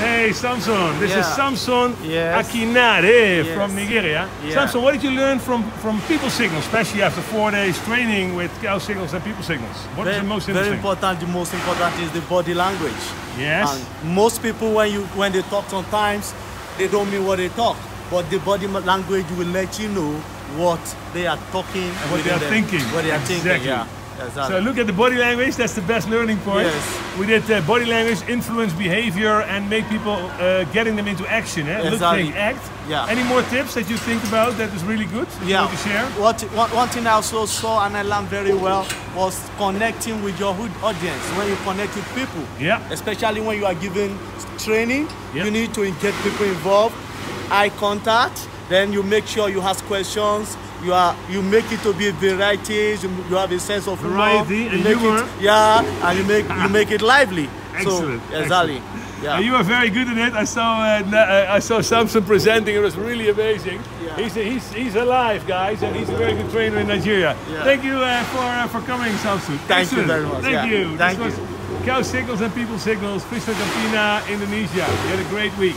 Hey, Samson. This is Samson Yes. Akinade Yes. from Nigeria. Yeah. Samson, what did you learn from, from people signals, especially after four days training with cow signals and people signals? What is very, the most very important. The most important is the body language. Yes. And most people, when you when they talk, sometimes they don't mean what they talk, but the body language will let you know what they are talking And what they are them, thinking. What they are Exactly. thinking. Yeah. Exactly. So look at the body language. That's the best learning point. Yes. We did uh, body language, influence behavior, and make people uh, getting them into action. Eh? Look, think, act. Yeah. Any more tips that you think about that is really good? yeah. want to share? What, one, one thing I also saw and I learned very well was connecting with your hood audience. When you connect with people, Yeah. especially when you are giving training, Yeah. you need to get people involved. Eye contact. Then you make sure you ask questions. You are you make it to be varieties. You, you have a sense of humor, Variety you and make humor. It, yeah, and you make you make it lively. Excellent, So exactly. Yeah. Uh, you are very good at it. I saw uh, uh, I saw Samson presenting. It was really amazing. Yeah. He's, he's he's alive, guys, and he's a very good trainer in Nigeria. Yeah. Thank you uh, for uh, for coming, Samson. Thank you very much, Thank yeah. you. Thank this you. was Cow Signals and People Signals, Vista Campina, Indonesia. You had a great week.